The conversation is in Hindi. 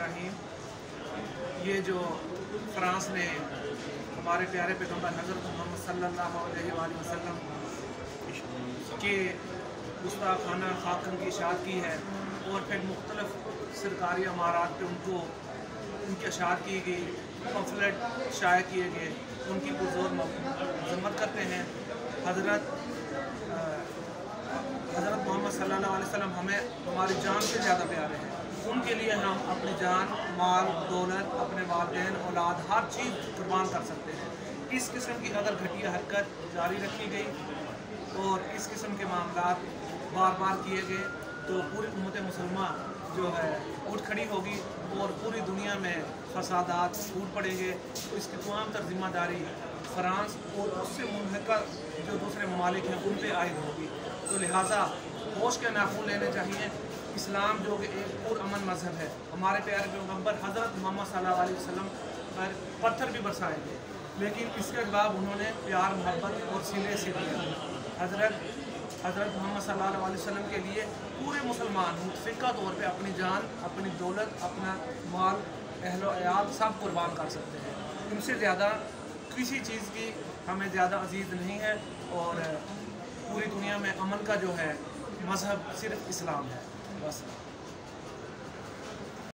रहीम ये जो फ्रांस ने हमारे प्यारे पैगंबर हज़रत मोहम्मद सल्लल्लाहु अलैहि वसल्लम के गुस्ताखाना खाकन की इशात की है और फिर मुख्तलफ़ सरकारी अमारात पे उनको, उनकी अशात की गई पम्फलेट शाये किए गए, उनकी पुरजोर मजम्मत करते हैं। हज़रत हज़रत मोहम्मद सल्लल्लाहु अलैहि वसल्लम हमें, हमारी जान से ज़्यादा प्यारे हैं। उनके लिए हम अपनी जान, माल, दौलत, अपने वालदेन, औलाद, हर चीज़ कुर्बान कर सकते हैं। इस किस्म की अगर घटिया हरकत जारी रखी गई और इस किस्म के मामला बार बार किए गए तो पूरी उम्मत मुसलमान जो है, उठ खड़ी होगी और पूरी दुनिया में फसादात फूट पड़ेंगे। तो इसकी तमाम तर ज़िम्मेदारी फ्रांस और उससे मुनहका जो दूसरे ममालिक हैं, उन पर आयद होगी। तो लिहाजा होश के नाखून लेने चाहिए। इस्लाम जो कि एक पुरअमन मज़हब है। हमारे प्यारे पैगंबर हज़रत मोहम्मद सल्लल्लाहु अलैहि वसल्लम पर पत्थर भी बरसाए थे। लेकिन इसके जवाब उन्होंने प्यार, मोहब्बत और सिले से दिया। हज़रत हज़रत मोहम्मद सल्लल्लाहु अलैहि वसल्लम के लिए पूरे मुसलमान मुतफ़ा तौर पे अपनी जान, अपनी दौलत, अपना माल, अहलो अयाल सब कुर्बान कर सकते हैं। उनसे ज़्यादा किसी चीज़ की हमें ज़्यादा अज़ीज़ नहीं है और पूरी दुनिया में अमन का जो है, मज़हब सिर्फ़ इस्लाम है। Awesome.